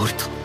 ボルト